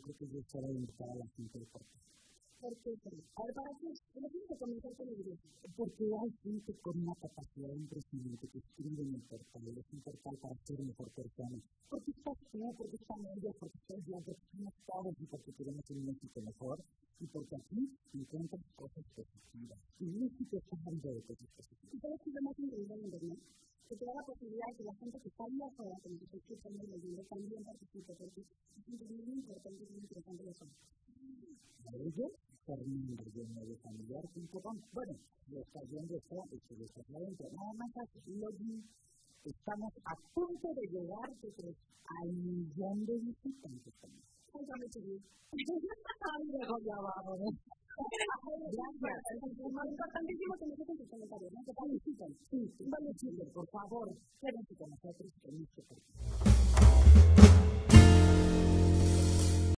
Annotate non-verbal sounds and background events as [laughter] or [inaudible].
que yo estaba invitada a la gente de porque, a ver, para qué, ¿cómo tienes que comenzar con el? Porque hay gente con una capacidad impresionante que escribe en el portal, es un portal para ser mejor persona. Porque estás tú, porque están ellos, porque estás yo, porque todos y porque queremos un México mejor y porque aquí encuentras cosas positivas. Y México está dando de cosas positivas. ¿Y sabes qué es lo más increíble en Internet? Que te da la posibilidad de la gente que está escuchando y leyendo, también participe, porque es muy importante y muy interesante eso. A ellos Fernando de mediofamiliar.com. Bueno, esto lo está adentro. Nada más login. Estamos a punto de llegar al millón de visitantes. Cuéntame. [laughs] Ay, luego ya vamos. Gracias. Más importantísimo que nos dejen sus comentarios, ¿no? Que participen. Sí, chicos, por favor, quédense con nosotros en este.